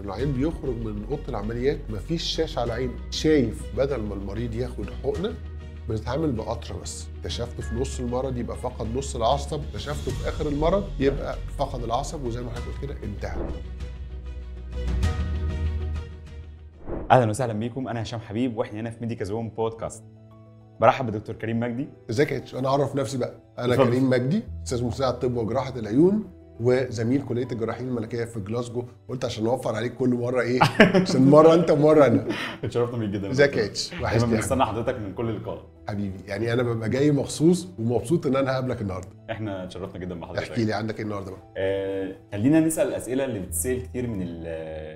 ان العيان بيخرج من أوضة العمليات مفيش شاشه على عينه. شايف بدل ما المريض ياخد حقنة بنتعامل بقطره بس. اكتشفته في نص المرض يبقى فقد نص العصب. اكتشفته في آخر المرض يبقى فقد العصب وزي ما حضرتك قلت كده انتهى. أهلا وسهلا بيكم. أنا هشام حبيب وإحنا هنا في ميديكا زون بودكاست. برحب بدكتور كريم مجدي. ازيك يا أنا أعرف نفسي بقى. أنا. كريم مجدي أستاذ مساعد طب وجراحة العيون. وزميل كلية الجراحين الملكية في جلاسجو قلت عشان أوفر عليك كل مرة إيه؟ عشان مرة أنت ومرة أنا. اتشرفنا بيك جدا. إزيك يا إتش؟ وحشني بنستنى حضرتك من كل لقاء. حبيبي يعني أنا ببقى جاي مخصوص ومبسوط إن أنا هقابلك النهارده. إحنا اتشرفنا جدا بحضرتك. احكي لي عندك إيه النهارده بقى؟ آه، خلينا نسأل الاسئله اللي بتسأل كتير من ال-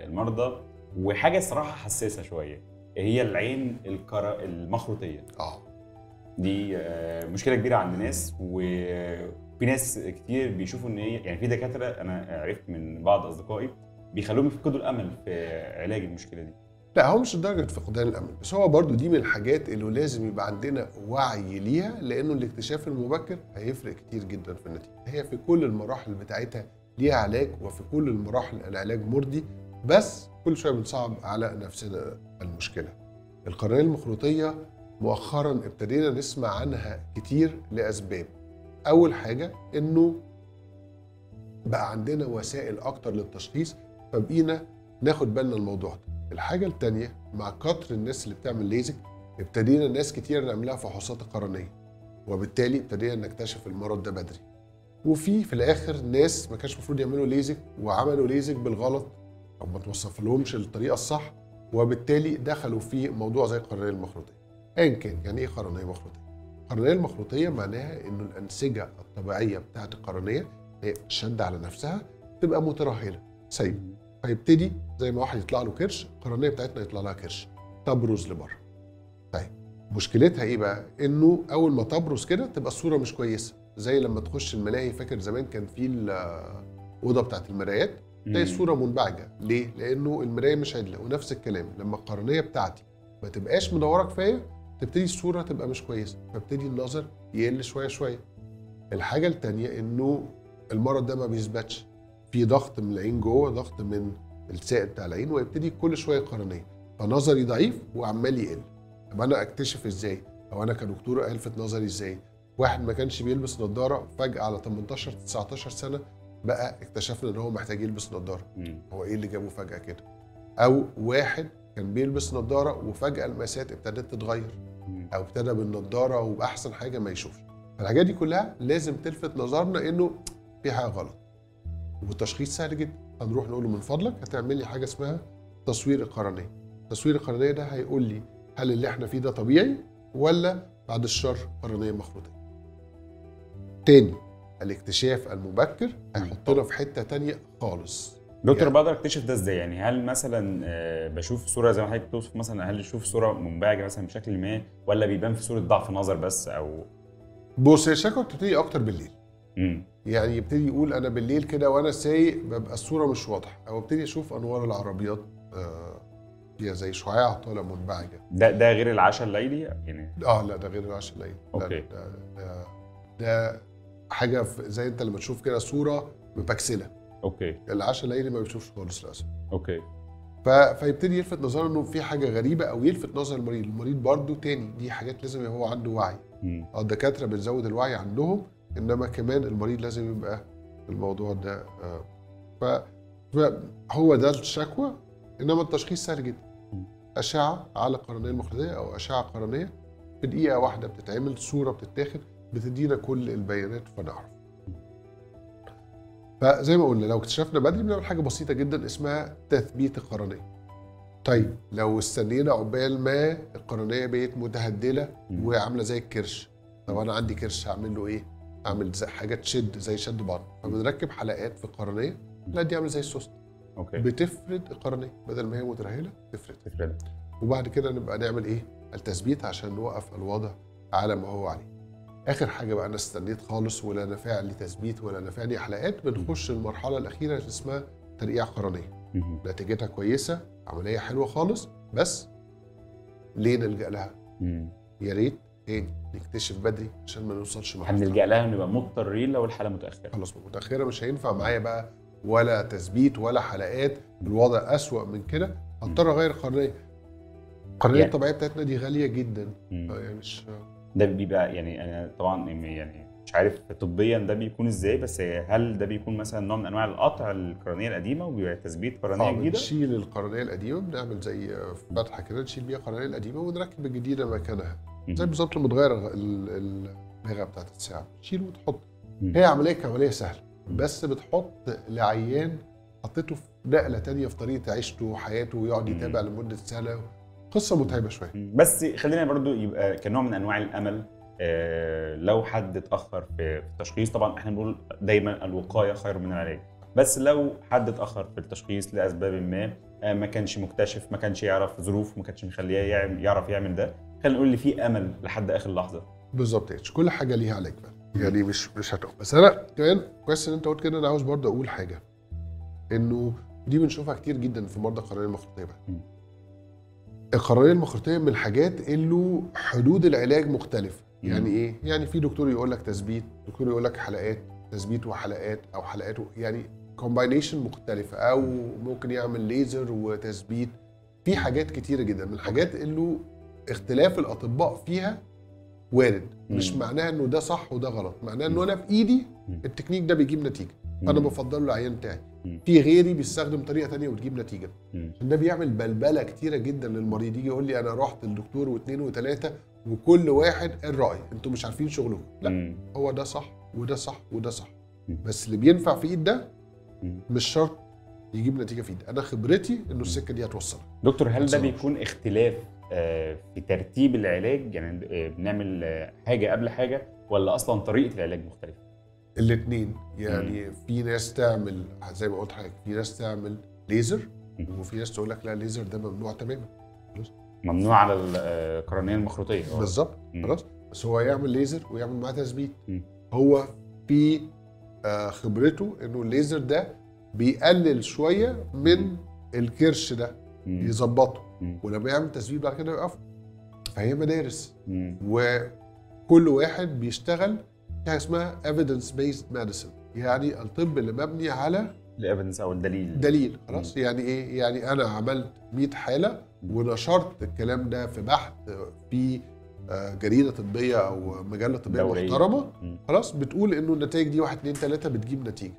المرضى وحاجة الصراحه حساسة شوية هي العين الكرا المخروطية. آه. دي آه، مشكلة كبيرة عند ناس وفي ناس كتير بيشوفوا إن هي يعني في دكاترة أنا عرفت من بعض أصدقائي بيخلوهم يفقدوا الأمل في علاج المشكلة دي. لا هو مش لدرجة فقدان الأمل بس هو برضو دي من الحاجات اللي لازم يبقى عندنا وعي ليها لأنه الاكتشاف المبكر هيفرق كتير جدا في النتيجة. هي في كل المراحل بتاعتها ليها علاج وفي كل المراحل العلاج مرضي بس كل شوية بنصعب على نفسنا المشكلة. القرنية المخروطية مؤخرا ابتدينا نسمع عنها كتير لأسباب. أول حاجة إنه بقى عندنا وسائل أكتر للتشخيص فبقينا ناخد بالنا الموضوع ده. الحاجة التانية مع كتر الناس اللي بتعمل ليزك ابتدينا ناس كتير نعملها فحوصات قرنية وبالتالي ابتدينا نكتشف المرض ده بدري. وفي في الآخر ناس ما كانش المفروض يعملوا ليزك وعملوا ليزك بالغلط أو ما توصف لهمش الطريقة الصح وبالتالي دخلوا في موضوع زي القرنية المخروطية. ايا كان يعني إيه قرنية مخروطية؟ القرنية المخروطية معناها إنه الأنسجة الطبيعية بتاعت القرنية هي شد على نفسها تبقى مترهلة. سايبة فيبتدي زي ما واحد يطلع له كرش القرنية بتاعتنا يطلع لها كرش. تبرز لبره. طيب. مشكلتها إيه بقى؟ إنه أول ما تبرز كده تبقى الصورة مش كويسة. زي لما تخش الملاهي فاكر زمان كان في الاوضه بتاعت المرايات؟ تلاقي الصورة منبعجة. ليه؟ لأنه المراية مش عدلة. ونفس الكلام. لما القرنية بتاعتي ما تبقاش مدورة كفاية تبتدي الصورة تبقى مش كويسة فابتدي النظر يقل شوية شوية. الحاجة التانية إنه المرض ده ما بيثبتش. في ضغط من العين جوه ضغط من السائل بتاع العين ويبتدي كل شوية قرنية. فنظري ضعيف وعمال يقل. طب أنا أكتشف إزاي؟ أو أنا كدكتور ألفت نظري إزاي؟ واحد ما كانش بيلبس نظارة فجأة على 18 19 سنة بقى اكتشفنا إن هو محتاج يلبس نظارة. هو إيه اللي جابه فجأة كده؟ أو واحد كان بيلبس نظاره وفجأة المقاسات ابتدت تتغير. أو ابتدى بالنضارة وباحسن حاجة ما يشوفش. فالحاجات دي كلها لازم تلفت نظرنا إنه في حاجة غلط. والتشخيص سهل جدا. هنروح نقول له من فضلك هتعمل لي حاجة اسمها تصوير القرنية. التصوير القرنية ده هيقول لي هل اللي إحنا فيه ده طبيعي ولا بعد الشر قرنية مخروطيه تاني الاكتشاف المبكر هيحطنا في حتة تانية خالص. دكتور يعني- بقدر اكتشف ده إزاي؟ يعني هل مثلا آه، بشوف صورة زي ما حضرتك بتوصف مثلا هل أشوف صورة منبعجة مثلا بشكل ما ولا بيبان في صورة ضعف نظر بس أو؟ بص هي الشكوى بتبتدي أكتر بالليل. مم. يعني يبتدي يقول أنا بالليل كده وأنا سايق ببقى الصورة مش واضحة أو ابتدي أشوف أنوار العربيات آه، فيها زي شعاع طالع منبعجة. ده ده غير العشاء الليلي؟ يعني آه لا ده غير العشاء الليل لا، okay. ده, ده, ده حاجة زي أنت لما تشوف كده صورة مبكسله okay. العشاء الليلي ما بيشوفش خالص للأسف. okay. ف- فيبتدي يلفت نظره إنه في حاجة غريبة أو يلفت نظر المريض المريض برضه تاني دي حاجات لازم هو عنده وعي. آه الدكاترة بنزود الوعي عندهم إنما كمان المريض لازم يبقى الموضوع ده آه، ف فهو ده الشكوى إنما التشخيص سهل جدا. أشعة على القرنيه المخرجيه أو أشعة قرنية في دقيقة واحدة بتتعمل صورة بتتاخد بتدينا كل البيانات فنعرف. فزي ما قلنا لو اكتشفنا بدري بنعمل حاجة بسيطة جدا اسمها تثبيت القرنية طيب لو استنينا عقبال ما القرنية بقت متهدلة. وعاملة زي الكرش طب أنا عندي كرش هعمل له إيه؟ أعمل زي حاجة تشد زي شد بطن فبنركب حلقات في القرنية لا دي عاملة زي السوست okay بتفرد القرنية بدل ما هي مترهلة تفرد تفرد وبعد كده نبقى نعمل إيه؟ التثبيت عشان نوقف الوضع على ما هو عليه. آخر حاجة بقى أنا استنيت خالص ولا نفع لي تثبيت ولا نفع لي حلقات بنخش المرحلة الأخيرة اللي اسمها ترقيع قرنية. نتيجتها كويسة عملية حلوة خالص بس ليه نلجأ لها؟ يا ريت تاني نكتشف بدري عشان ما نوصلش مرحله هنلجا لها ونبقى مضطرين لو الحالة متأخرة خلاص متأخرة مش هينفع معايا بقى ولا تثبيت ولا حلقات الوضع أسوأ من كده هضطر أغير القرنيه القرنيه يعني- الطبيعية بتاعتنا دي غالية جدا. آه، يعني مش ده بيبقى يعني أنا طبعا يعني مش عارف طبيا ده بيكون إزاي بس هل ده بيكون مثلا نوع من أنواع القطع القرنية القديمة وبيبقى تثبيت قرنية آه جديدة؟ بنشيل القرنية القديمة بنعمل زي فتحة كده نشيل بيها القرنية القديمة ونركب الجديده مكانها. زي بالظبط لما تغير ال- ال- الباغه بتاعت الساعة تشيل وتحط. هي عملية كعملية سهلة. بس بتحط لعيان حطيته في نقلة تانية في طريقة عيشته وحياته ويقعد. يتابع لمدة سنة قصة متعبة شوية. بس خلينا برضو يبقى كنوع من أنواع الأمل آه، لو حد اتأخر في في التشخيص طبعا إحنا بنقول دايما الوقاية خير من العلاج. بس لو حد اتأخر في التشخيص لأسباب ما آه، ما كانش مكتشف ما كانش يعرف ظروف ما كانش مخليه يعم- يعرف يعمل ده خلينا نقول اللي فيه أمل لحد آخر لحظة. بالظبط كل حاجة ليها علاج بقى. يعني مش مش هتقف. بس أنا كمان كويس إن أنت قلت كده أنا عاوز برضه أقول حاجة. إنه دي بنشوفها كتير جدا في مرضى القرنية المخروطيه بقى مم. القرنيه المخروطيه من الحاجات اللي حدود العلاج مختلفة. يعني إيه يعني في دكتور يقول لك تثبيت دكتور يقول لك حلقات تثبيت وحلقات أو حلقات يعني combination مختلفة أو ممكن يعمل ليزر وتثبيت في حاجات كتيرة جدا من الحاجات اللي اختلاف الأطباء فيها وارد مش مم. معناها إنه ده صح وده غلط معناها إنه أنا في إيدي. التكنيك ده بيجيب نتيجة أنا مم. بفضله للعيان بتاعي. في غيري بيستخدم طريقة تانية وتجيب نتيجة ده بيعمل بلبلة كتيرة جدا للمريض يجي يقول لي أنا رحت للدكتور واثنين وثلاثه وكل واحد قال راي أنتوا مش عارفين شغلكم لا مم. هو ده صح وده صح وده صح مم. بس اللي بينفع في إيد ده. مش شرط يجيب نتيجة في إيد أنا خبرتي إنه السكة دي هتوصلك دكتور هل ده. بيكون اختلاف آه، في ترتيب العلاج يعني آه، بنعمل آه، حاجة قبل حاجة ولا أصلا طريقة العلاج مختلفة؟ الاثنين يعني في ناس تعمل زي ما قلت حضرتك في ناس تعمل ليزر مم. وفي ناس تقول لك لا الليزر ده ممنوع تماما ممنوع على القرنية المخروطية آه. بالظبط مم. خلاص بس هو يعمل ليزر ويعمل معاه تثبيت مم. هو في آه، خبرته إنه الليزر ده بيقلل شوية من الكرش ده مم. يظبطه مم. ولما يعمل تثبيت بعد كده يوقفه فهي مدارس مم. وكل واحد بيشتغل في حاجة اسمها evidence based medicine. يعني الطب اللي مبني على الايفيدنس أو الدليل. دليل خلاص؟ يعني إيه؟ يعني أنا عملت 100 حالة ونشرت الكلام ده في بحث في آه، جريدة طبية أو مجلة طبية دورية. محترمة. خلاص؟ بتقول إنه النتائج دي 1 2 3 بتجيب نتيجة.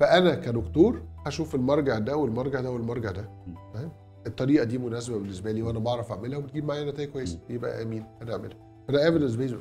فأنا كدكتور هشوف المرجع ده والمرجع ده والمرجع ده. فاهم الطريقة دي مناسبة بالنسبة لي وأنا بعرف أعملها وبتجيب معايا نتائج كويسة. يبقى آمين أنا أعملها. فده evidence based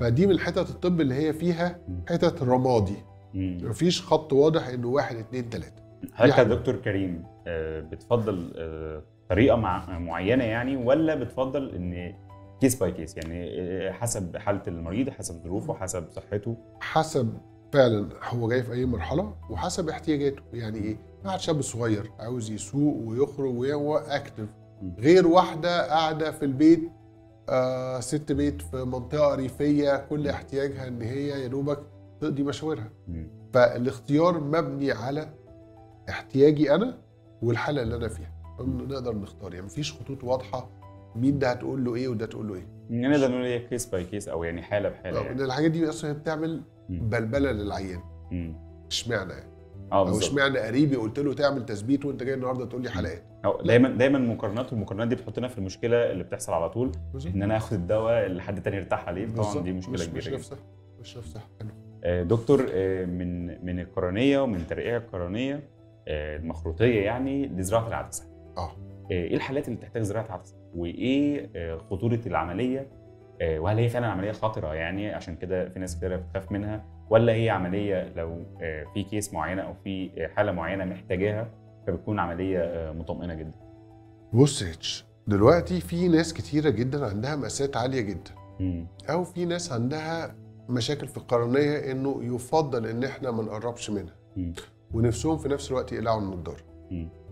فدي من حتت الطب اللي هي فيها. حتت رمادي. مفيش خط واضح إنه واحد اتنين تلاتة حضرتك يا يعني. دكتور كريم آه، بتفضل آه، طريقة مع معينة يعني ولا بتفضل إن case by case يعني آه، حسب حالة المريض حسب ظروفه حسب صحته حسب فعلا هو جاي في أي مرحلة وحسب احتياجاته يعني إيه واحد شاب صغير عاوز يسوق ويخرج وهو active. غير واحدة قاعدة في البيت آه ست بيت في منطقة ريفية كل احتياجها إن هي يا دوبك تقضي مشاورها. فالاختيار مبني على احتياجي أنا والحالة اللي أنا فيها. نقدر نختار. يعني مفيش خطوط واضحة مين ده هتقول له إيه وده تقول له إيه. يعني نقدر نقول هي case by case أو يعني حالة بحالة ان يعني. الحاجات دي أصلا بتعمل مم. بلبلة للعيان. إشمعنى يعني؟ آه أو اشمعنى قريبي؟ قلت له تعمل تثبيت وانت جاي النهارده تقول لي حلقات. أو دايما دايما مقارنات والمقارنات دي بتحطنا في المشكلة اللي بتحصل على طول إن أنا آخد الدواء اللي حد تاني يرتاح عليه طبعا. دي مشكلة مش كبيرة مش نفسها. مش حلو. آه، دكتور آه، من من القرنية ومن ترقيع القرنية آه، المخروطية يعني لزراعه العدسة. آه. إيه الحالات اللي بتحتاج زراعة عدسه وإيه خطورة العملية؟ وهل هي فعلا عملية خطره يعني؟ عشان كده في ناس كتير بتخاف منها. ولا هي عملية لو آه، في كيس معينة أو في آه، حالة معينة محتاجاها فبتكون عملية آه، مطمئنة جدا بص اتش دلوقتي في ناس كتيرة جدا عندها مقاسات عالية جدا. أو في ناس عندها مشاكل في القرنية إنه يفضل إن إحنا ما نقربش منها. ونفسهم في نفس الوقت يقلعوا النضاره.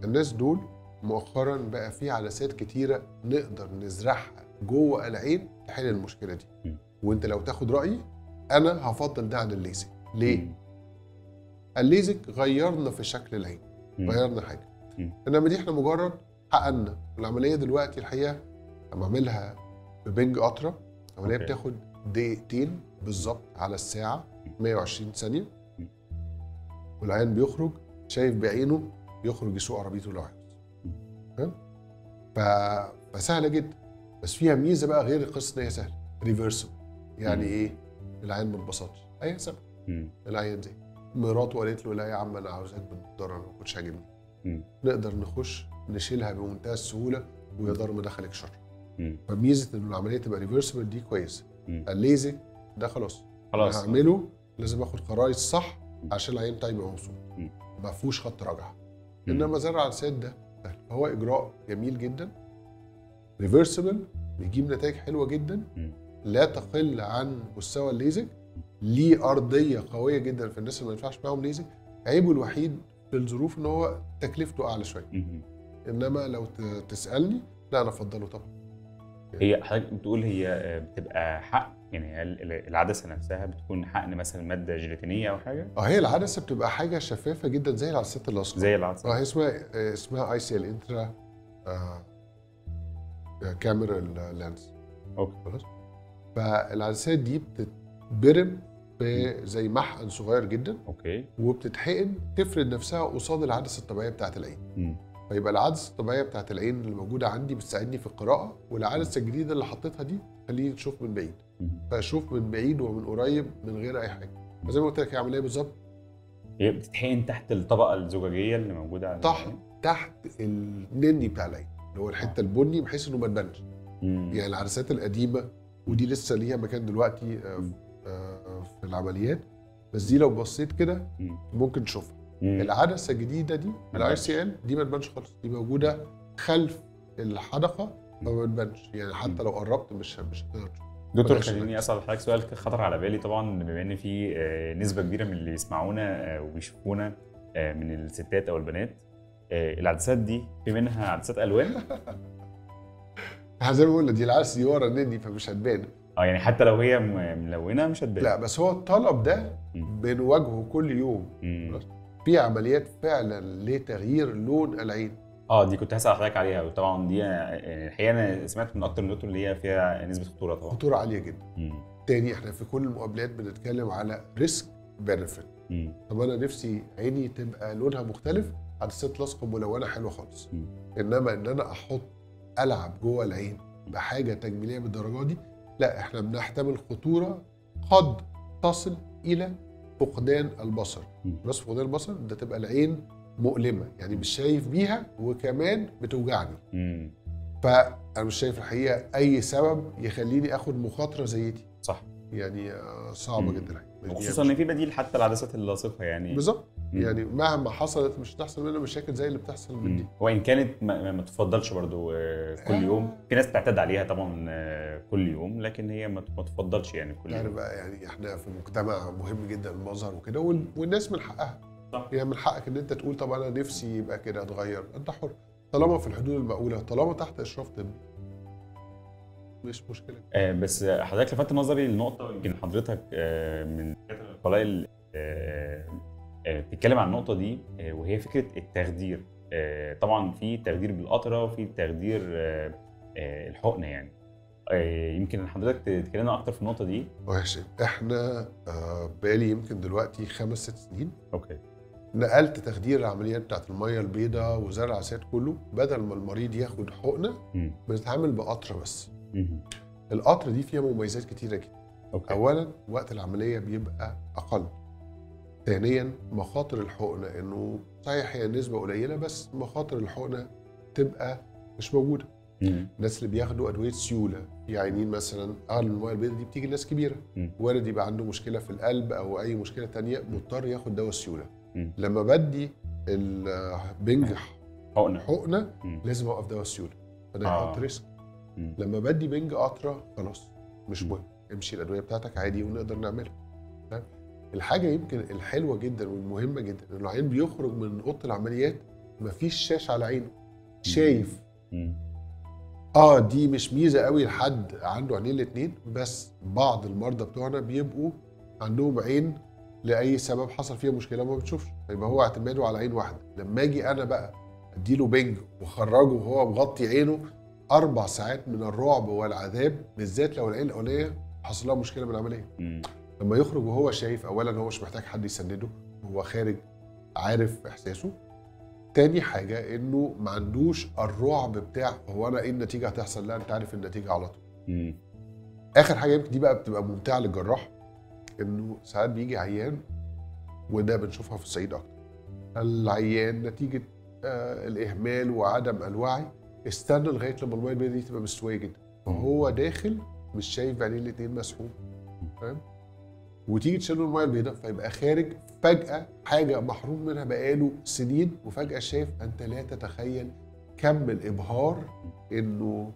الناس دول مؤخرا بقى في عدسات كتيرة نقدر نزرعها جوه العين تحل المشكلة دي. وأنت لو تاخد رأيي أنا هفضل ده عن الليزك ليه. الليزك غيرنا في شكل العين. غيرنا حاجة. إنما دي إحنا مجرد حقنا العملية دلوقتي الحقيقة لما اعملها ببنج قطرة العملية. بتاخد دقيقتين بالظبط على الساعة 120 ثانية. والعيان بيخرج شايف بعينه يخرج يسوق عربيته لو عايز فاهم؟ فسهلة جدا بس فيها ميزة بقى غير قصة إن هي سهلة ريفرسبل يعني. إيه العين ما اتبسطش أي سبب. العيان ده مراته قالت له لا يا عم أنا عاوزاك أنا ما كنتش عاجبني. نقدر نخش نشيلها بمنتهى السهولة ويا دار ما دخلك شر. فميزة إن العملية تبقى reversible دي كويسة مم. الليزك ده خلاص خلاص هعمله لازم آخد قراري الصح. عشان العيان بتاعي يبقى مبسوط. ما فيهوش خط رجعة. إنما زرع العدسات ده سهل فهو إجراء جميل جدا reversible بيجيب نتائج حلوة جدا. لا تقل عن مستوى الليزك ليه أرضية قوية جدا في الناس اللي ما ينفعش معاهم ليزك عيبه الوحيد في الظروف إن هو تكلفته أعلى شوية. إنما لو تسألني لا أنا أفضله طبعا. هي حضرتك بتقول هي آه، بتبقى حق يعني العدسة نفسها بتكون حقن مثلا مادة جيلاتينية أو حاجة؟ آه هي العدسة بتبقى حاجة شفافة جدا زي العدسات اللاصقه زي آه العدسه هي اسمها آه، اسمها ICL intra cameral lens okay. خلاص؟ فالعدسات دي بتتبرم زي محقن صغير جدا okay. وبتتحقن تفرد نفسها قصاد العدسة الطبيعية بتاعت العين. مم. فيبقى العدسة الطبيعية بتاعت العين اللي موجودة عندي بتساعدني في القراءة والعدسة الجديدة اللي حطيتها دي تخليني تشوف من بعيد. فأشوف من بعيد ومن قريب من غير أي حاجة. فزي ما قلت لك هي عمليه بالظبط؟ هي بتتحقن تحت الطبقة الزجاجية اللي موجودة على تحت؟ تحت النني بتاع العين اللي هو الحتة البني بحيث إنه ما تبانش. يعني العدسات القديمة ودي لسه ليها مكان دلوقتي آه،. آه، في العمليات بس دي لو بصيت كده مم. ممكن تشوفها. العدسة الجديدة دي ال ICL دي ما تبانش خالص دي موجودة خلف الحدقة فما تبانش يعني حتى. لو قربت مش مش هتقدر دكتور خليني. أسأل حضرتك سؤال خطر على بالي طبعا بما إن في آه، نسبة كبيرة من اللي يسمعونا وبيشوفونا من الستات أو البنات العدسات دي في منها عدسات ألوان زي ما بقول لك، دي ورا النني فمش هتبان آه يعني حتى لو هي ملونة مش هتبان لا بس هو الطلب ده. بنواجهه كل يوم. في عمليات فعلا لتغيير لون العين آه دي كنت هسأل حضرتك عليها وطبعا دي آه، الحقيقة أنا سمعت من أكتر من دكتور اللي هي فيها نسبة خطورة طبعا خطورة عالية جدا مم. تاني إحنا في كل المقابلات بنتكلم على risk benefit. طب أنا نفسي عيني تبقى لونها مختلف عدسات لاصقه ملونه حلوة خالص مم. إنما إن أنا أحط ألعب جوه العين بحاجة تجميلية بالدرجة دي لا إحنا بنحتمل خطورة قد تصل إلى فقدان البصر. بس فقدان البصر ده تبقى العين مؤلمة يعني مش شايف بيها وكمان بتوجعني. فأنا مش شايف الحقيقة أي سبب يخليني آخد مخاطرة زي دي صح يعني آه، صعبة. جدا دي وخصوصا إن في بديل حتى العدسات اللاصقة يعني بالظبط. يعني مهما حصلت مش هتحصل منها مشاكل زي اللي بتحصل من دي مم. وان كانت ما, ما- تفضلش برضو آه، كل آه. يوم. في ناس بتعتاد عليها طبعا آه، كل يوم لكن هي ما تفضلش يعني كل يعني يوم. بقى يعني إحنا في مجتمع مهم جدا المظهر وكده وال- والناس من حقها. صح. يعني من حقك إن أنت تقول طب أنا نفسي يبقى كده أتغير. أنت حر. طالما في الحدود المقولة طالما تحت إشراف طبي. مش مشكلة. آه، بس حضرتك لفت نظري لنقطة يمكن حضرتك آه، من القلائل آه، بتتكلم عن النقطة دي آه، وهي فكرة التخدير. آه، طبعا في تخدير بالقطرة وفي تخدير آه، آه، الحقنة يعني. آه، يمكن حضرتك تتكلمنا أكتر في النقطة دي. ماشي. إحنا آه بقالي يمكن دلوقتي خمس ست سنين أوكي. نقلت تخدير العمليات بتاعت المية البيضاء وزرع العساد كله بدل ما المريض ياخد حقنة. بنتعامل بقطرة بس. مم. القطر دي فيها مميزات كتيرة جدا. أوكي. اولا وقت العملية بيبقى أقل. ثانيا مخاطر الحقنة إنه صحيح هي نسبة قليلة بس مخاطر الحقنة تبقى مش موجودة مم. الناس اللي بياخدوا أدوية سيولة في عينين مثلا آه الميه البيضاء دي بتيجي لناس كبيرة. وارد يبقى عنده مشكلة في القلب أو أي مشكلة تانية مضطر ياخد دواء السيوله مم. لما بدي البنج حقنة حقنة. لازم أوقف دواء السيوله فده آه. يحط ريسك. لما بدي بنج قطرة خلاص مش. مهم امشي الأدوية بتاعتك عادي ونقدر نعملها؟ الحاجة يمكن الحلوة جدا والمهمة جدا ان العين بيخرج من أوضة العمليات مفيش شاشه على عينه شايف. آه دي مش ميزة قوي لحد عنده عينين الاثنين بس بعض المرضى بتوعنا بيبقوا عندهم عين لأي سبب حصل فيها مشكلة ما بتشوفش. فيبقى هو اعتماده على عين واحدة. لما أجي أنا بقى أديله بنج وأخرجه وهو مغطي عينه أربع ساعات من الرعب والعذاب بالذات لو العين الأولانية حصل لها مشكلة من العملية مم. لما يخرج وهو شايف اولا هو مش محتاج حد يسنده وهو خارج عارف إحساسه. تاني حاجة إنه ما عندوش الرعب بتاع هو أنا إيه النتيجة هتحصل؟ لا أنت عارف النتيجة على طول. مم. آخر حاجة يمكن دي بقى بتبقى ممتعة للجراح إنه ساعات بيجي عيان وده بنشوفها في الصعيد أكتر. العيان نتيجة آه الإهمال وعدم ألوعي استنى لغاية لما المية دي تبقى مستوية جدا. فهو داخل مش شايف بعينيه الاتنين مسحوب. فاهم وتيجي تشيل له الميه البيضاء فيبقى خارج فجأة حاجة محروم منها بقاله سنين وفجأة شايف أنت لا تتخيل كم الإبهار إنه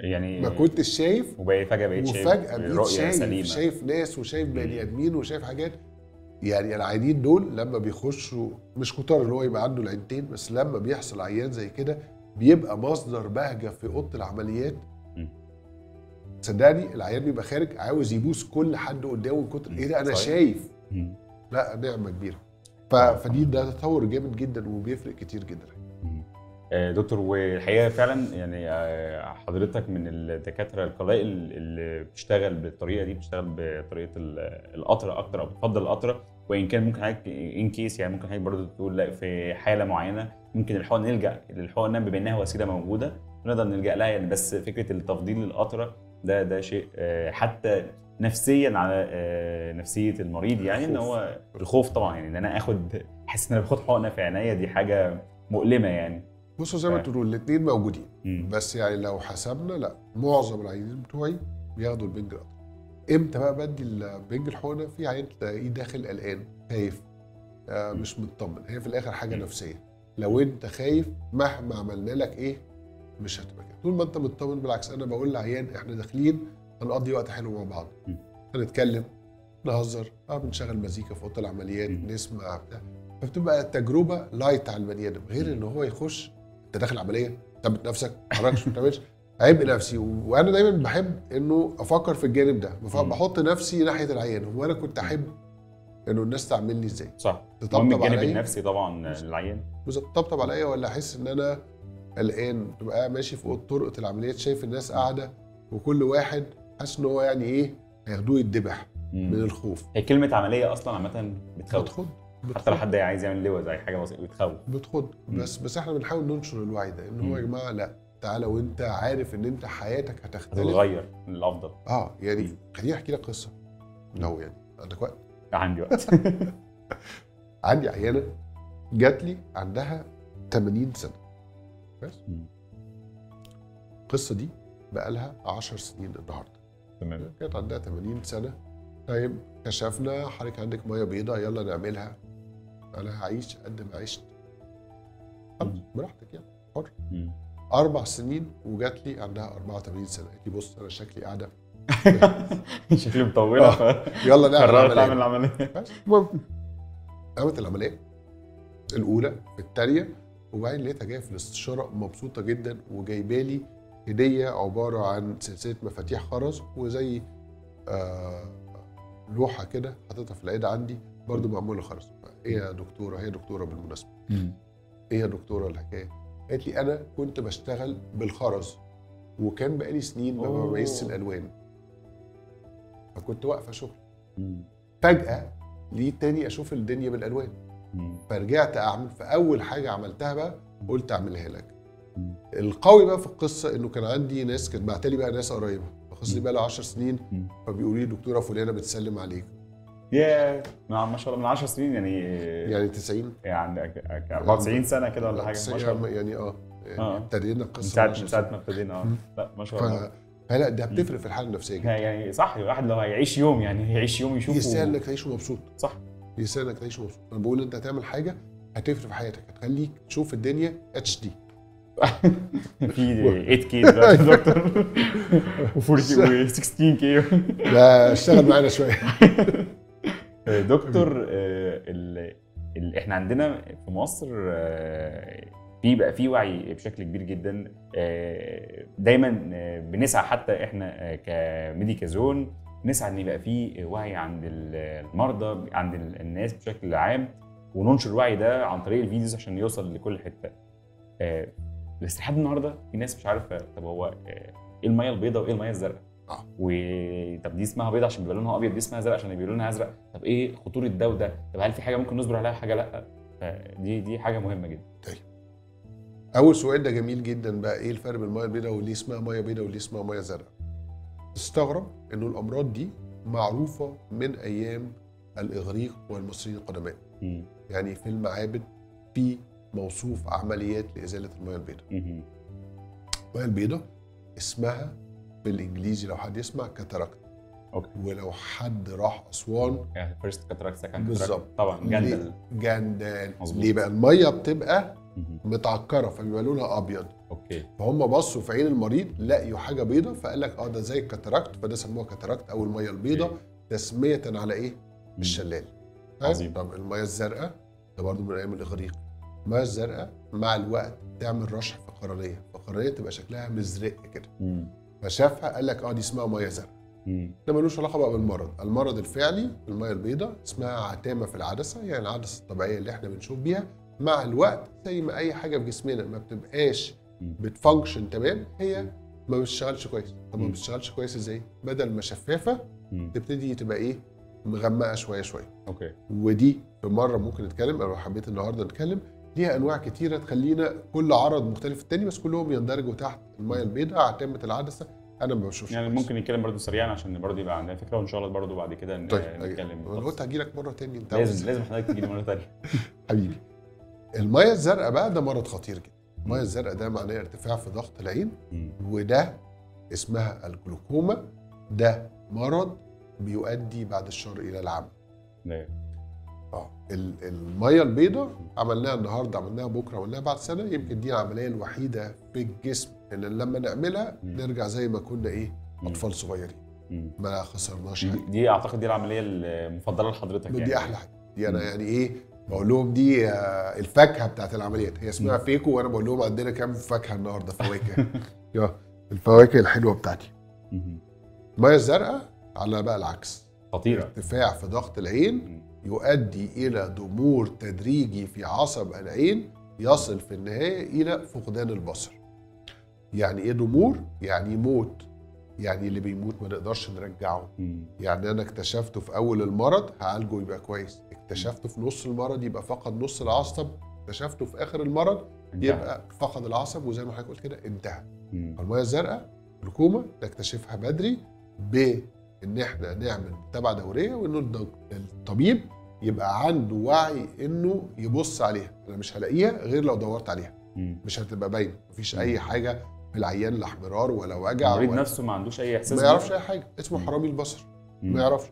يعني ما كنتش شايف وبقى فجأة بقيت شايف وفجأة بقيت شايف سليمة شايف ناس وشايف بني. آدمين وشايف حاجات يعني العيانين دول لما بيخشوا مش كتار اللي هو يبقى عنده العينتين بس لما بيحصل عيان زي كده بيبقى مصدر بهجة في أوضة العمليات. صدقني العيان بيبقى خارج عاوز يبوس كل حد قدامه من كتر. إيه ده أنا صحيح. شايف مم. لا نعمة كبيرة ف... فدي ده تطور جامد جدا وبيفرق كتير جدا. آه، دكتور والحقيقة فعلا يعني آه، حضرتك من الدكاترة القلائل اللي بتشتغل بالطريقة دي بتشتغل بطريقة ال- القطره أكتر أو بتفضل القطره وإن كان ممكن حضرتك ان كيس يعني ممكن حضرتك برضه تقول لا في حالة معينة ممكن الحقن نلجأ للحقن بما إنها وسيلة موجودة نقدر نلجأ لها يعني بس فكرة التفضيل للقطره ده ده شيء آه، حتى نفسيا على آه، نفسية المريض يعني إن. هو الخوف طبعا يعني إن أنا آخد أحس إن أنا باخد حقنة في عينيا دي حاجة مؤلمة يعني. بصوا زي ما أنتوا بتقولوا الاثنين موجودين. مم. بس يعني لو حسبنا لا معظم العيانين بتوعي بياخدوا البنج القطري إمتى بقى بدي البنج الحقنة؟ في عيان تلاقيه داخل قلقان خايف آه مش مطمن. هي في الآخر حاجة مم. نفسية. لو أنت خايف مهما عملنا لك إيه مش هتبقى طول ما انت مطمن بالعكس أنا بقول للعيان إحنا داخلين هنقضي وقت حلو مع بعض. هنتكلم نهزر آه بنشغل مزيكا في اوضة العمليات. نسمع بتاع. فبتبقى التجربه لايت على البني آدم غير إن هو يخش أنت داخل عملية ثبت نفسك ما تتحركش ما تعملش عبء نفسي وأنا دايما بحب إنه أفكر في الجانب ده. بحط نفسي ناحية العيان هو أنا كنت أحب إنه الناس تعملني إزاي؟ صح. تطبطب الجانب عليا؟ النفسي طبعا للعيان. بالظبط تطبطب عليا ولا أحس إن أنا قلقان تبقى ماشي في طرقه العمليات شايف الناس قاعدة وكل واحد حاسس إن هو يعني إيه هياخدوه يتذبح من. الخوف. هي كلمة عملية أصلا عامة بتخوف. بتخض حتى لو حد عايز يعمل لوز اي حاجة بسيطة بتخوف. بتخض. بس بس إحنا بنحاول ننشر الوعي ده إن هو يا. جماعة لا تعالى وانت عارف إن أنت حياتك هتختلف. هتتغير للافضل آه يعني. خليني أحكي لك قصة. لو يعني عندك وقت؟ عندي وقت. عندي عيانه جات لي عندها 80 سنة. مم. القصة دي بقى لها 10 سنين النهارده. تمام. كانت عندها 80 سنة. طيب كشفنا حضرتك عندك مية بيضاء يلا نعملها. أنا هعيش قد ما عشت. خلاص. براحتك يعني. حر. أربع سنين وجات لي عندها 84 سنة. قالت لي بص أنا شكلي قاعدة شكلي مطوله ف يلا نعمل قررت. أعمل العملية. المهم عملت العملية الأولى الثانية وبعدين لقيتها جاية في الاستشاره مبسوطة جدا وجايبة لي هدية عبارة عن سلسلة مفاتيح خرز وزي آه لوحة كده حاططها في العياده عندي برضو معمولة خرز. إيه يا دكتورة هي دكتورة بالمناسبة. إيه يا دكتورة الحكاية. قالت لي أنا كنت بشتغل بالخرز وكان بقالي سنين ما. بميزش الألوان. فكنت واقفة شغل. فجأة لقيت تاني أشوف الدنيا بالألوان. فرجعت أعمل فاول حاجة عملتها بقى قلت أعملها لك. القوي بقى في القصة إنه كان عندي ناس كانت بعتلي بقى ناس قريبة القصة دي بقى لها 10 سنين. فبيقولوا لي دكتورة فلانة بتسلم عليك يا ما ما شاء الله من 10 سنين يعني يعني 90 يعني عندك 94 سنة كده ولا حاجة ما شاء الله يعني آه يعني آه. ابتدينا القصة من من 10 ساعة. ما ابتدينا آه. لا ما شاء. الله فلا ده بتفرق في الحالة النفسية جدا يعني صح الواحد لو هيعيش يوم يعني هيعيش يوم يشوفه يستاهل انك تعيش مبسوط صح يستاهل انك تعيش مبسوط أنا بقول أنت هتعمل حاجة هتفرق في حياتك هتخليك تشوف الدنيا اتش دي في 8 كي يا دكتور. و 16 كي لا اشتغل معانا شوية. دكتور آه، ال... ال... إحنا عندنا في مصر آه، في بقى في وعي بشكل كبير جدا. آه، دايما آه، بنسعى حتى إحنا آه، كميديكا زون نسعى ان يبقى في وعي عند ال- المرضى عند ال- الناس بشكل عام وننشر الوعي ده عن طريق الفيديوز عشان يوصل لكل حتة. آه، بس لحد النهارده في ناس مش عارفة طب هو آه، إيه المية البيضاء وإيه المية الزرقاء؟ آه. و طب دي اسمها بيض عشان بيبقى لونها أبيض دي اسمها زرق عشان بيبقى لونها أزرق. طب إيه خطورة ده وده؟ طب هل في حاجة ممكن نصبر عليها حاجة لأ؟ فدي دي حاجة مهمة جدا. أول سؤال ده جميل جدا بقى إيه الفرق بين المية البيضاء واللي اسمها مية بيضاء واللي اسمها مية زرقاء؟ تستغرب إنه الأمراض دي معروفة من أيام الإغريق والمصريين القدماء. يعني في المعابد في موصوف عمليات لإزالة الميه البيضاء مم. الميه البيضاء اسمها بالإنجليزي لو حد يسمع cataract okay ولو حد راح أسوان يعني first cataract second بالظبط. طبعا جندل مظبوط. ليه بقى الميه بتبقى. متعكرة فبيبقى لونها أبيض okay فهم بصوا في عين المريض لقيوا حاجة بيضة فقال لك آه ده زي ال cataract فده سموها cataract أو المية البيضاء. تسمية على إيه؟ مم. الشلال عظيم. طب المية الزرقاء ده برضو من أيام الإغريق المية الزرقاء مع الوقت تعمل رشح فالقرنية فالقرنية تبقى شكلها مزرق كده. فشافها قال لك آه دي اسمها مية زرقاء. ده ملوش علاقة بقى بالمرض المرض الفعلي المية البيضاء اسمها عتامة في العدسة يعني العدسة الطبيعية اللي إحنا بنشوف بيها مع الوقت زي ما أي حاجة في جسمنا ما بتبقاش. بت function تمام؟ هي ما بتشتغلش كويس. طب ما. بتشتغلش كويس إزاي؟ بدل ما شفافة. تبتدي تبقى إيه؟ مغمقة شوية شوية. okay. ودي في مرة ممكن نتكلم لو حبيت النهارده نتكلم ليها أنواع كتيرة تخلينا كل عرض مختلف التاني بس كلهم يندرجوا تحت المية البيضاء عتامه العدسة. أنا ما بشوفش يعني كويس. ممكن نتكلم برضه سريعا عشان برضه يبقى عندنا فكرة وإن شاء الله برضه بعد كده طيب نتكلم. أنا قلت هجي لك مرة تاني أنت لازم. لازم حضرتك تجي مرة ثانية حبيبي المية الزرقاء بقى ده مرض خطير جدا. المية الزرقاء ده معناه ارتفاع في ضغط العين وده اسمها الجلوكوما. ده مرض بيؤدي بعد الشر إلى العمى. آه ال- المية البيضاء عملناها النهارده عملناها بكرة عملناها بعد سنة يمكن دي العملية الوحيدة في الجسم إن لما نعملها مم. نرجع زي ما كنا إيه. أطفال صغيرين. مم. ما خسرناش دي, حاجة. دي أعتقد دي العملية المفضلة لحضرتك يعني. دي أحلى حاجة. دي أنا. يعني إيه بقول لهم دي آه، الفاكهة بتاعت العمليات. هي اسمها. فيكو وأنا بقول لهم عندنا كام فاكهة النهارده؟ فواكه. يا الفواكه الحلوة بتاعتي. المية الزرقاء على بقى العكس. خطيرة. ارتفاع في ضغط العين. يؤدي إلى ضمور تدريجي في عصب العين يصل في النهاية إلى فقدان البصر. يعني إيه ضمور؟ يعني موت يعني اللي بيموت ما نقدرش نرجعه. يعني أنا اكتشفته في أول المرض هعالجه يبقى كويس. اكتشفته في نص المرض يبقى فقد نص العصب اكتشفته في آخر المرض. يبقى فقد العصب وزي ما حضرتك قلت كده انتهى. الميه الزرقاء جلوكوما نكتشفها بدري بان إحنا نعمل متابعه دورية الدك- الطبيب يبقى عنده وعي إنه يبص عليها أنا مش هلاقيها غير لو دورت عليها. مش هتبقى باينة مفيش. أي حاجة في العيان لا احمرار ولا وجع المريض ولا نفسه ما عندوش أي إحساس ما. يعرفش أي حاجة اسمه. حرامي البصر. ما يعرفش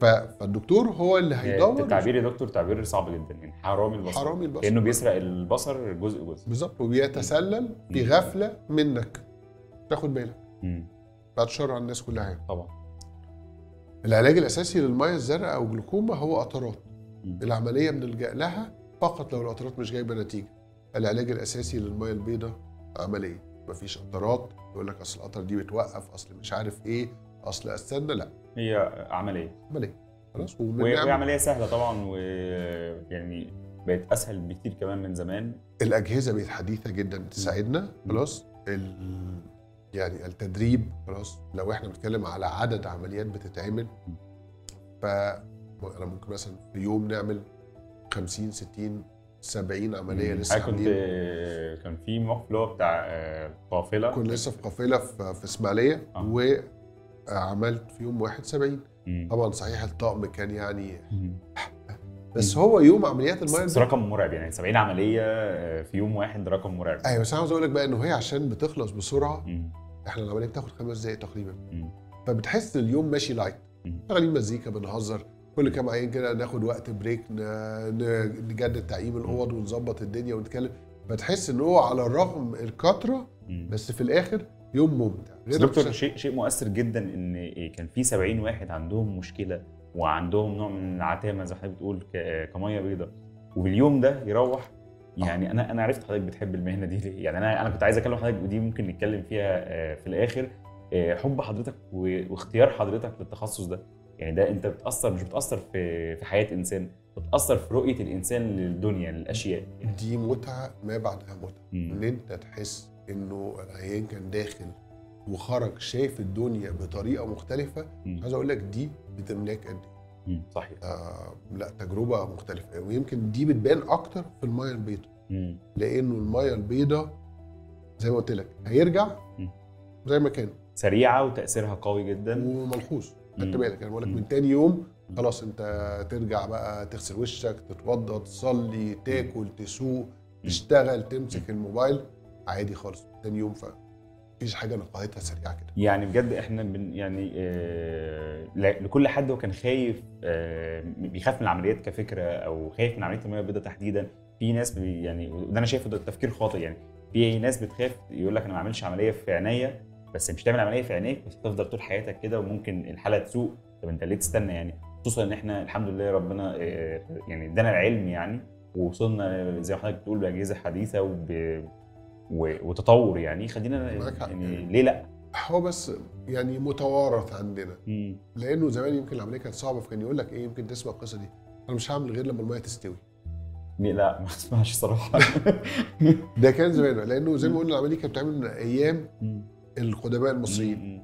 فالدكتور هو اللي هيدور التعبير يا دكتور تعبير صعب جدا يعني حرامي البصر. حرامي البصر. كأنه بيسرق البصر جزء جزء. بالظبط وبيتسلل في. غفلة منك. تاخد بالك. بعد شر على الناس كلها يعني. طبعا. العلاج الأساسي للمية الزرقاء أو جلوكوما هو قطرات. العملية بنلجأ لها فقط لو القطرات مش جايبة نتيجة. العلاج الأساسي للمية البيضاء عملية. مفيش قطرات يقول لك أصل القطر دي بتوقف أصل مش عارف إيه. أصل استنى لأ. هي عملية. عملية. خلاص و- وبنعمل وعمليه سهلة طبعا ويعني بقت أسهل بكتير كمان من زمان. الأجهزة بقت حديثة جدا تساعدنا خلاص. ال... يعني التدريب خلاص. لو إحنا بنتكلم على عدد عمليات بتتعمل ف أنا ممكن مثلا في يوم نعمل 50 60 70 عملية لسه كنت عاملين. كان في موقف اللي هو بتاع قافلة. كنا لسه في قافلة في, في إسماعيلية آه. وعملت في يوم واحد 70 مم. طبعا صحيح الطقم كان يعني. بس هو يوم عمليات الميه بس رقم مرعب يعني 70 عملية آه، في يوم واحد رقم مرعب أيوه بس أنا عاوز أقول لك بقى إنه هي عشان بتخلص بسرعة. إحنا العملية بتاخد خمس دقائق تقريبا. فبتحس إن اليوم ماشي light. شغالين مزيكا بنهزر كل كام عين كده ناخد وقت break نجدد تعقيم الأوض ونظبط الدنيا ونتكلم فتحس إن هو على الرغم الكتره. بس في الآخر يوم ممتع. دكتور شيء شيء مؤثر جدا إن إيه كان في 70 واحد عندهم مشكلة وعندهم نوع من العتامة زي ما حضرتك بتقول كمية بيضاء. وفي اليوم ده يروح يعني أنا أنا عرفت حضرتك بتحب المهنة دي ليه. يعني أنا أنا كنت عايز أكلم حضرتك ودي ممكن نتكلم فيها آه، في الآخر. آه، حب حضرتك واختيار حضرتك للتخصص ده. يعني ده أنت بتأثر مش بتأثر في في حياة إنسان بتأثر في رؤية الإنسان للدنيا للأشياء. دي متعة ما بعدها متعة. إن أنت تحس انه العيان كان داخل وخرج شايف الدنيا بطريقة مختلفة. عايز أقول لك دي بتملاك قد إيه. صحيح آه لا تجربة مختلفة ويمكن دي بتبان أكتر في المية البيضاء. لأنه المية البيضاء زي ما قلت لك هيرجع مم. زي ما كان سريعة وتأثيرها قوي جدا وملحوظ خدت. بالك أنا بقول لك. من تاني يوم خلاص أنت ترجع بقى تغسل وشك تتوضى تصلي تاكل تسوق تشتغل تمسك الموبايل عادي خالص تاني يوم فمفيش حاجة نقاهتها سريعة كده. يعني بجد إحنا بن يعني آه لكل حد هو كان خايف آه بيخاف من العمليات كفكرة أو خايف من عمليه الميه البيضاء تحديدا. في ناس يعني وده أنا شايفه ده تفكير خاطئ يعني. في ناس بتخاف يقول لك أنا ما أعملش عملية في عينيا بس مش تعمل عملية في عينيك بس تفضل طول حياتك كده وممكن الحالة تسوء. طب أنت ليه تستنى يعني؟ خصوصا إن إحنا الحمد لله ربنا آه، يعني إدانا العلم يعني ووصلنا زي ما حضرتك بتقول بأجهزة حديثة وب وتطور يعني خلينا حق. يعني ليه لا؟ هو بس يعني متوارث عندنا مم. لأنه زمان يمكن العملية كانت صعبة فكان يقول لك إيه يمكن تسمع القصة دي أنا مش هعمل غير لما المية تستوي لا ما أسمعش صراحة ده كان زمان لأنه زي ما قلنا العملية كانت بتتعمل من أيام. القدماء المصريين.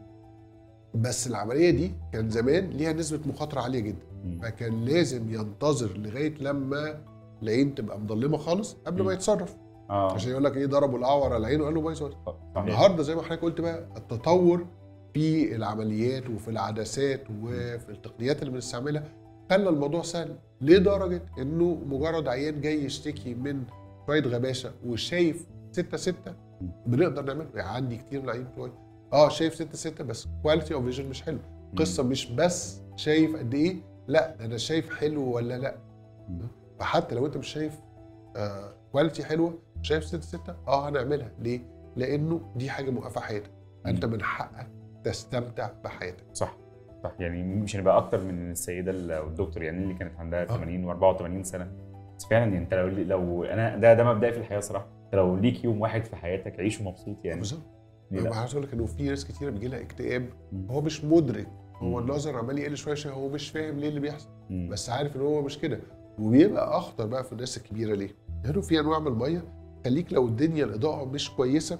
بس العملية دي كان زمان ليها نسبة مخاطرة عالية جدا. فكان لازم ينتظر لغاية لما العين تبقى مضلمه خالص قبل ما. يتصرف آه. عشان يقول لك إيه ضربوا الأعور على عينه قال له بايظ صحيح. النهارده زي ما حضرتك قلت بقى التطور في العمليات وفي العدسات وفي التقنيات اللي بنستعملها خلى الموضوع سهل لدرجة إنه مجرد عيان جاي يشتكي من شوية غباشة وشايف 6 6 بنقدر نعمله. يعني عندي كتير من العيانين بتوعي. آه شايف 6 6 بس quality of vision مش حلو. قصة مش بس شايف قد إيه لا ده أنا شايف حلو ولا لا. فحتى لو أنت مش شايف آه كواليتي حلوة شايف 6 6 آه هنعملها. ليه؟ لأنه دي حاجة موقفة حياتك. أنت من حقك تستمتع بحياتك. صح. صح. يعني مش هنبقى أكتر من السيدة ال- أو الدكتور يعني اللي كانت عندها آه. 80 و84 سنة. بس فعلا يعني أنت لو لو أنا ده ده مبدئي في الحياة صراحة. أنت لو ليك يوم واحد في حياتك عيشه مبسوط يعني. بالظبط. ليه أنا؟ عايز أقول لك إنه في ناس كتير بيجي لها اكتئاب. هو مش مدرك. هو. النظر عمال يقل شوية شوية هو مش فاهم ليه اللي بيحصل. بس عارف إن هو مش كده. وبيبقى أخطر بقى في الناس الكبيرة ليه؟ لأنه في أنواع من المية خليك لو الدنيا الإضاءة مش كويسة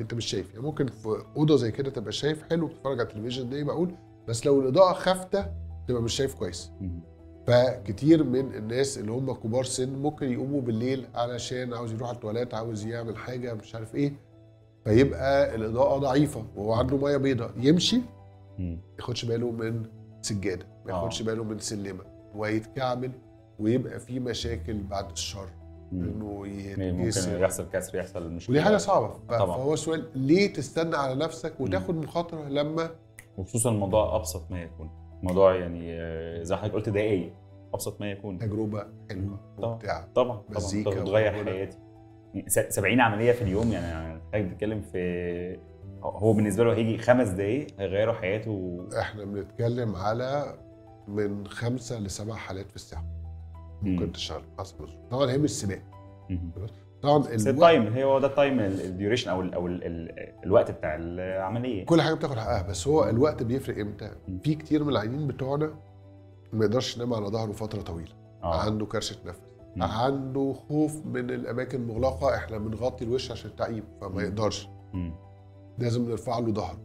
أنت مش شايف يعني ممكن في أوضة زي كده تبقى شايف حلو بتتفرج على التلفزيون ده معقول بس لو الإضاءة خافتة تبقى مش شايف كويس. فكتير من الناس اللي هم كبار سن ممكن يقوموا بالليل علشان عاوز يروح على التواليت عاوز يعمل حاجة مش عارف إيه فيبقى الإضاءة ضعيفة وهو عنده مية بيضاء يمشي. ما ياخدش باله من سجادة ما آه. ياخدش باله من سلمة ويتكعبل ويبقى في مشاكل بعد الشر. إنه ممكن يحصل كسر يحصل مشكلة. ودي حاجة صعبة. طبعا. فهو السؤال ليه تستنى على نفسك وتاخد مخاطرة لما وخصوصا الموضوع أبسط ما يكون. الموضوع يعني آه، زي ما حضرتك قلت دقايق أبسط ما يكون. تجربة حلوة طبعا. ممتعة طبعا مزيكا طبعا تغير وغنى. حياتي. س- 70 عملية في اليوم يعني حضرتك بتتكلم في هو بالنسبة له هيجي خمس دقايق هيغيروا حياته إحنا بنتكلم على من خمسة لسبع حالات في الساعة. ممكن مم. تشتغل حسب. طبعا هي مش سباق. طبعا بس ال time هي هو ده ال time ال duration أو ال أو ال ال الوقت بتاع العملية كل حاجة بتاخد حقها بس هو الوقت بيفرق إمتى. في كتير من العيانين بتوعنا ما يقدرش ينام على ظهره فترة طويلة آه عنده كرشة نفس مم. عنده خوف من الأماكن المغلقة إحنا بنغطي الوش عشان التعقيم فما. يقدرش مم. لازم نرفع له ظهره.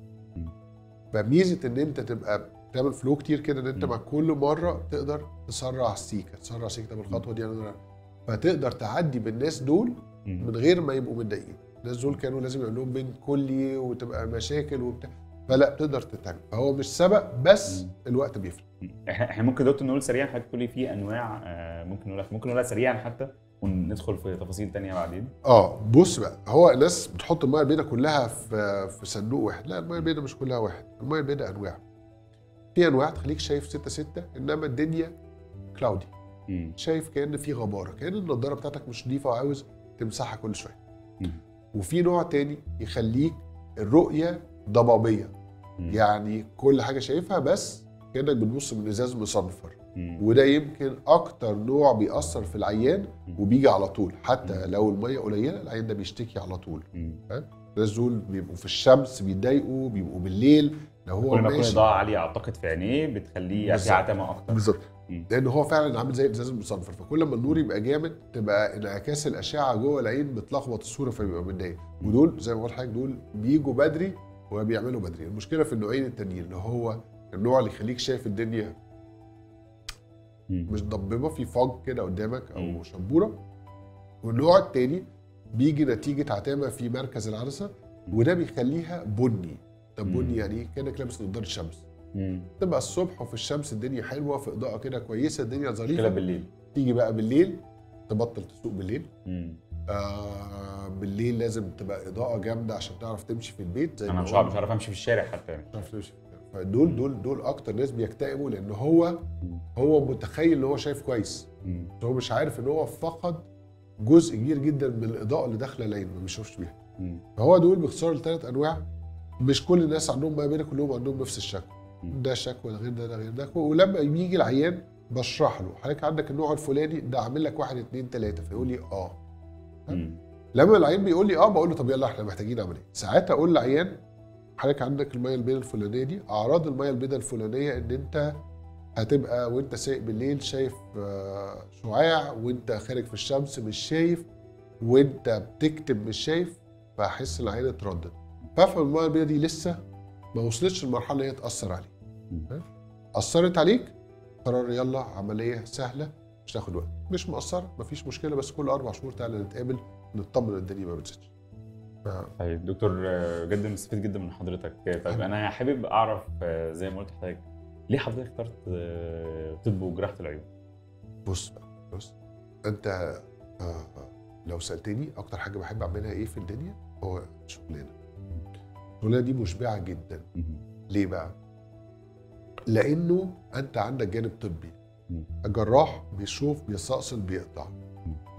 فميزة إن أنت تبقى تعمل فلو كتير كده إن أنت. مع كل مرة تقدر تسرع السيكة تسرع السيكه طب الخطوة دي أنا فتقدر تعدي بالناس دول. من غير ما يبقوا متضايقين. الناس دول كانوا لازم يعمل لهم بين كلي وتبقى مشاكل وبتاع فلا بتقدر تتعمل فهو مش سبق بس. الوقت بيفرق. إحنا إحنا ممكن دكتور نقول سريعا حضرتك لي في أنواع آه، ممكن نقولها ممكن نقولها سريعا حتى وندخل في تفاصيل تانية بعدين. آه بص بقى هو الناس بتحط الميه البيضاء كلها في في صندوق واحد. لا الميه البيضاء مش كلها واحد الميه البيضاء أنواع. في انواع تخليك شايف 6 6 إنما الدنيا كلاودي مم. شايف كأن في غباره كأن النضارة بتاعتك مش نظيفه وعاوز تمسحها كل شوية. وفي نوع تاني يخليك الرؤية ضبابيه مم. يعني كل حاجة شايفها بس كأنك بتبص من إزاز مصنفر. وده يمكن أكتر نوع بيأثر في العيان وبيجي على طول حتى لو المية قليلة العيان ده بيشتكي على طول. الناس دول بيبقوا في الشمس بيتضايقوا بيبقوا بالليل لو هو كل ما يكون اضاءه عالية أعتقد في عينيه بتخليه في بالظبط. عتمة أكتر. بالظبط. لأن هو فعلا عامل زي الازاز المصنفر. فكل ما النور يبقى جامد تبقى انعكاس الأشعة جوه العين بتلخبط الصورة فبيبقى متضايق. ودول زي ما قلت لحضرتك دول بيجوا بدري وبيعملوا بدري. المشكلة في النوعين التانيين اللي هو النوع اللي يخليك شايف الدنيا. مش ضببة في فوج كده قدامك أو. شبورة. والنوع التاني بيجي نتيجة عتامة في مركز العدسه وده بيخليها بني. بني يعني إيه كأنك لابس نضارة شمس مم. تبقى الصبح وفي الشمس الدنيا حلوة في إضاءة كده كويسة الدنيا ظريفة بالليل تيجي بقى بالليل تبطل تسوق بالليل مم. آه بالليل لازم تبقى إضاءة جامدة عشان تعرف تمشي في البيت زي أنا مش. عارف مش عارف أمشي في الشارع حتى مش عارف تمشي. فدول دول دول أكتر ناس بيكتئبوا لأن هو هو متخيل إن هو شايف كويس مم. هو مش عارف إن هو فقد جزء كبير جدا من الإضاءة اللي داخلة العين ما بيشوفش بيها. فهو دول باختصار الثلاث أنواع مش كل الناس عندهم ما بين كلهم عندهم نفس الشكوى. ده شكوى ده غير ده ده غير ده. ولما بيجي العيان بشرح له حضرتك عندك النوع الفلاني ده عامل لك واحد اتنين تلاتة فيقول لي آه. لما العيان بيقول لي آه بقول له طب يلا إحنا محتاجين عمليه ساعات أقول للعيان حضرتك عندك المية البيضاء الفلانية دي أعراض المية البيضاء الفلانية إن أنت هتبقى وأنت سايق بالليل شايف آه، شعاع وأنت خارج في الشمس مش شايف وأنت بتكتب مش شايف فاحس العين اتردد. فافهم الميه البيضاء دي لسه ما وصلتش للمرحله اللي هي تأثر عليك مم. أثرت عليك؟ قرار يلا عملية سهلة مش تاخد وقت. مش مأثره مفيش مشكلة بس كل أربع شهور تعالى نتقابل نطمن الدنيا ما بتزيدش. طيب دكتور بجد مستفيد جدا من حضرتك. طيب أنا حابب أعرف زي ما قلت لحضرتك ليه حضرتك اخترت آه، طب وجراحة العيون؟ بص بص أنت آه لو سألتني أكتر حاجة بحب أعملها إيه في الدنيا؟ هو شغلانه الشغلانه دي مشبعة جدا. ليه بقى؟ لأنه أنت عندك جانب طبي. الجراح بيشوف بيستأصل بيقطع.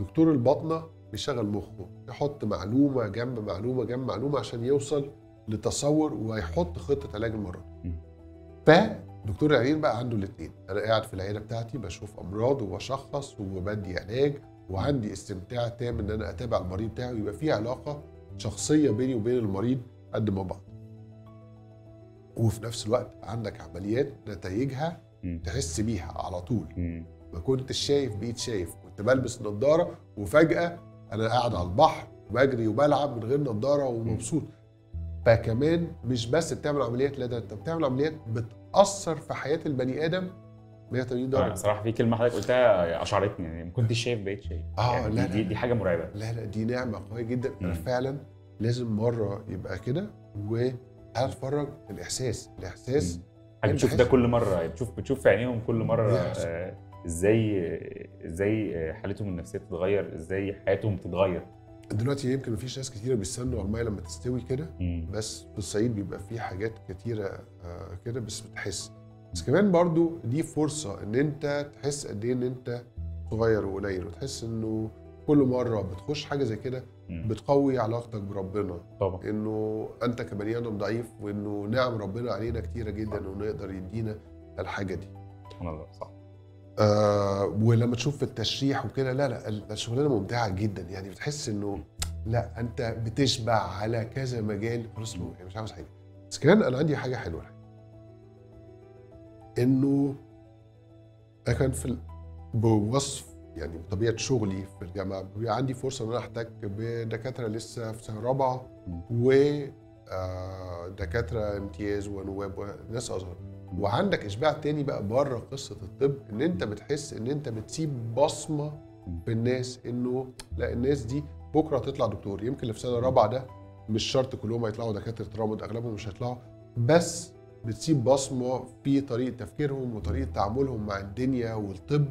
دكتور الباطنه بيشغل مخه يحط معلومة جنب معلومة جنب معلومة عشان يوصل لتصور ويحط خطة علاج المرض. فدكتور العيون بقى عنده الاثنين أنا قاعد في العيادة بتاعتي بشوف أمراض وبشخص وبدي علاج وعندي استمتاع تام إن أنا أتابع المريض بتاعي ويبقى في علاقة شخصية بيني وبين المريض قد ما بعض. وفي نفس الوقت عندك عمليات نتائجها. تحس بيها على طول. ما كنتش شايف بقيت شايف. كنت بلبس نظاره وفجأة أنا قاعد على البحر بجري وبلعب من غير نظاره ومبسوط. فكمان مش بس بتعمل عمليات لا ده أنت بتعمل عمليات بتأثر في حياة البني آدم 180 آه، درجة. صراحة في كلمة حضرتك قلتها أشعرتني يعني ما كنتش شايف بقيت شايف. آه، يعني لا، دي, لا. دي حاجة مرعبة. لا لا دي نعمة قوية جدا. أنا. فعلا لازم مرة يبقى كده وهتفرج الإحساس الإحساس حاجة أنت بتشوف ده كل مرة بتشوف بتشوف في عينيهم كل مرة. آه، إزاي إزاي حالتهم النفسية تتغير إزاي حياتهم تتغير دلوقتي يمكن مفيش ناس كتيرة بيستنوا على المية لما تستوي كده. بس في الصعيد بيبقى فيه حاجات كتيرة آه، كده بس بتحس بس كمان برضو دي فرصة إن أنت تحس قد إيه إن أنت صغير وقليل وتحس إنه كل مرة بتخش حاجة زي كده. بتقوي علاقتك بربنا. طبعا. إنه أنت كبني آدم ضعيف وإنه نعم ربنا علينا كتيرة جدا وانه يقدر يدينا الحاجة دي. سبحان الله صح. آه ولما تشوف التشريح وكده لا لا الشغلانة ممتعة جدا. يعني بتحس إنه لا أنت بتشبع على كذا مجال. خلاص يعني مش عاوز حاجة. بس كمان أنا عندي حاجة حلوة. إنه أنا كان في بوصف يعني بطبيعة شغلي في الجامعة بيبقى عندي فرصة إن أنا أحتك بدكاترة لسه في سنة رابعة و آه، دكاترة امتياز ونواب وناس اصغر وعندك إشباع تاني بقى بره قصة الطب إن أنت بتحس إن أنت بتسيب بصمة في الناس إنه لا الناس دي بكرة تطلع دكتور. يمكن اللي في سنة رابعة ده مش شرط كلهم هيطلعوا دكاترة رمض أغلبهم مش هيطلعوا. بس بتسيب بصمة في طريقة تفكيرهم وطريقة تعاملهم مع الدنيا والطب.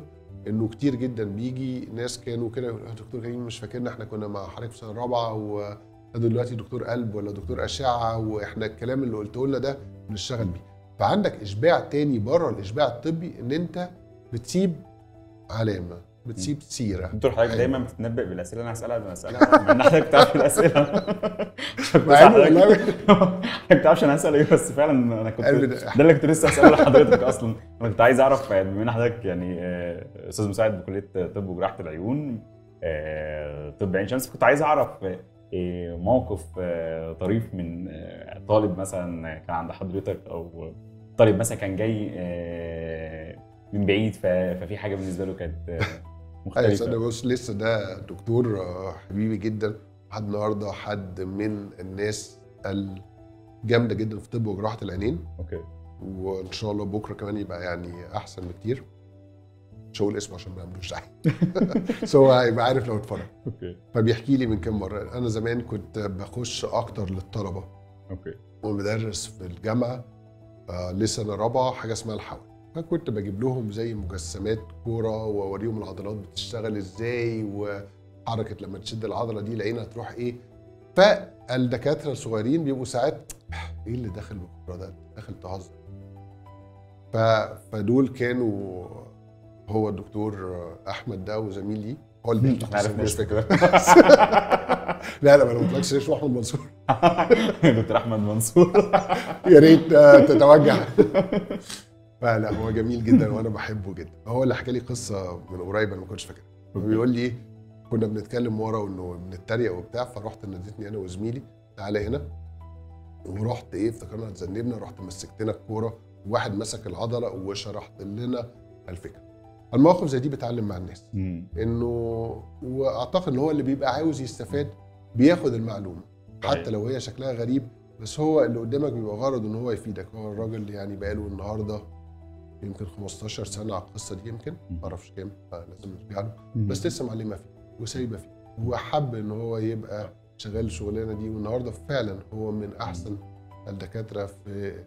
إنه كتير جدا بيجي ناس كانوا كده "آه، دكتور كريم مش فاكرنا إحنا كنا مع حضرتك في سنة رابعة و دلوقتي دكتور قلب ولا دكتور أشعة وإحنا الكلام اللي قلته لنا ده بنشتغل بيه. فعندك إشباع تاني بره الإشباع الطبي إن أنت بتسيب علامة. بتسيب سيرة. دكتور حضرتك أيوة. دايما بتتنبأ بالأسئلة. اللي أنا هسألها. قبل ما اسالها ان حضرتك بتعرف الاسئله حضرتك. بتعرفش أنا هسأل إيه بس فعلا أنا كنت ده اللي كنت لسه اساله لحضرتك أصلا. أنا كنت عايز أعرف يعني بما ان حضرتك يعني آه، أستاذ مساعد بكلية طب وجراحة العيون آه، طب عين شمس. كنت عايز أعرف آه، موقف طريف من طالب مثلا كان عند حضرتك أو طالب مثلا كان جاي من بعيد ففي حاجة بالنسبة له كانت استنى مختلفة. بص لسه ده دكتور آه، حبيبي جدا. لحد النهارده حد من الناس جامدة جدا في طب وجراحة العينين. أوكي. وإن شاء الله بكرة كمان يبقى يعني أحسن بكتير. مش هقول اسمه عشان ما يعملوش دعايه بس هو هيبقى عارف لو اتفرج. أوكي. فبيحكي لي من كام مرة. أنا زمان كنت بخش أكتر للطلبة. أوكي. ومدرس في الجامعة آه لسنه رابعة حاجة اسمها الحول فكنت بجيب لهم زي مجسمات كورة وأوريهم العضلات بتشتغل إزاي وحركة لما تشد العضلة دي العين هتروح إيه. فالدكاترة الصغيرين بيبقوا ساعات إيه اللي داخل بالكوره ده؟ داخل تهزر ف... فدول كانوا هو الدكتور أحمد ده وزميل لي هو اللي بيحكي مش كده. لا لا ما أنا ما قلتلكش اسمه احمد منصور. دكتور أحمد منصور. يا ريت تتوجه. فلا هو جميل جدا وأنا بحبه جدا. هو اللي حكى لي قصة من قريب أنا ما كنتش فاكرها. بيقول لي كنا بنتكلم ورا وإنه بنتريق وبتاع فرحت ناديتني أنا وزميلي تعالى هنا. ورحت إيه افتكرنا اتذنبنا رحت مسكتنا الكورة وواحد مسك العضلة وشرحت لنا الفكرة. المواقف زي دي بتعلم مع الناس. إنه وأعتقد إن هو اللي بيبقى عاوز يستفاد بياخد المعلومة. حتى لو هي شكلها غريب بس هو اللي قدامك بيبقى غرض إن هو يفيدك. هو الراجل يعني بقاله النهارده يمكن 15 سنة على القصة دي يمكن. ما أعرفش كام. فلازم نرجع له. بس لسه معلمه فيه وسايبه فيه. وحب إن هو يبقى شغال الشغلانة دي والنهاردة فعلا هو من أحسن الدكاترة في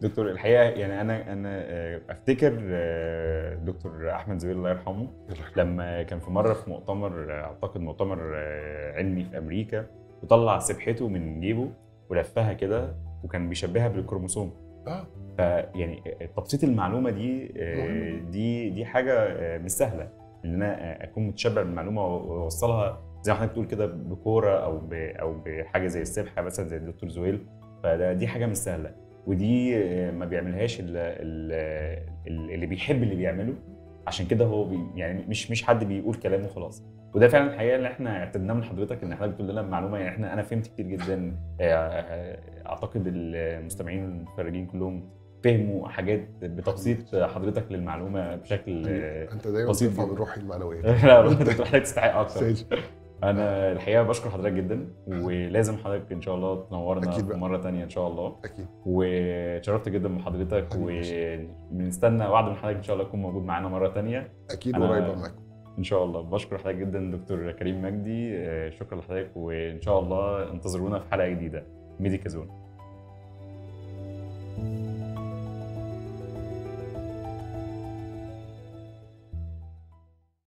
دكتور الحقيقة يعني أنا أنا آه، أفتكر آه، دكتور أحمد زويل الله يرحمه. لما كان في مرة في مؤتمر أعتقد مؤتمر آه، علمي في أمريكا وطلع سبحته من جيبه ولفها كده وكان بيشبهها بالكروموسوم. آه. فيعني تبسيط المعلومة دي آه،. دي دي حاجة آه، مش سهلة إن أنا آه، أكون متشبع بالمعلومة وأوصلها زي ما حضرتك بتقول كده بكورة أو أو بحاجة زي السبحة مثلا زي الدكتور زويل. فده دي حاجة مش سهلة. ودي ما بيعملهاش ال- ال- ال- اللي بيحب اللي بيعمله. عشان كده هو بي يعني مش مش حد بيقول كلام وخلاص. وده فعلا الحقيقة اللي إحنا اعتدناه من حضرتك إن حضرتك بتقول لنا معلومه يعني إحنا أنا فهمت كتير جدا. آه، آه، أعتقد المستمعين المتفرجين كلهم فهموا حاجات بتبسيط حضرتك للمعلومة بشكل أنت دايما بسيط بترفع. من روحي المعنوية. لا انت محتاج تستحق أكتر. أنا الحقيقة بشكر حضرتك جدا ولازم حضرتك إن شاء الله تنورنا أكيد بقى. مرة تانية إن شاء الله. أكيد. واتشرفت جدا بحضرتك. وبنستنى وعد من حضرتك إن شاء الله تكون موجود معانا مرة تانية. أكيد قريبة معاكم إن شاء الله. بشكر حضرتك جدا دكتور كريم مجدي. آه، شكرا لحضرتك وإن شاء الله انتظرونا في حلقة جديدة. ميديكا زون.